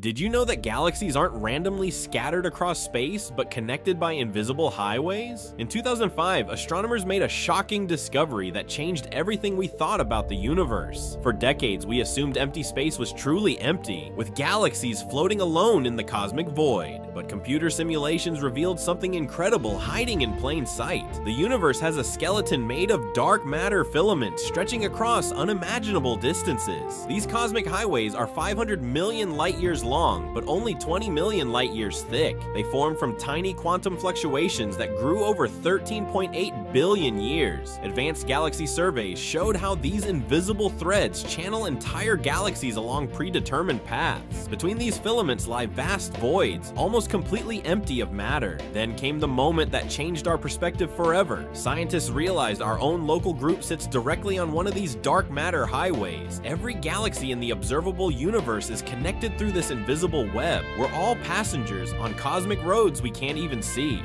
Did you know that galaxies aren't randomly scattered across space, but connected by invisible highways? In 2005, astronomers made a shocking discovery that changed everything we thought about the universe. For decades, we assumed empty space was truly empty, with galaxies floating alone in the cosmic void. But computer simulations revealed something incredible hiding in plain sight. The universe has a skeleton made of dark matter filaments stretching across unimaginable distances. These cosmic highways are 500 million light years long, but only 20 million light years thick. They form from tiny quantum fluctuations that grew over 13.8 billion years. Advanced galaxy surveys showed how these invisible threads channel entire galaxies along predetermined paths. Between these filaments lie vast voids, almost completely empty of matter. Then came the moment that changed our perspective forever. Scientists realized our own local group sits directly on one of these dark matter highways. Every galaxy in the observable universe is connected through this invisible web. We're all passengers on cosmic roads we can't even see.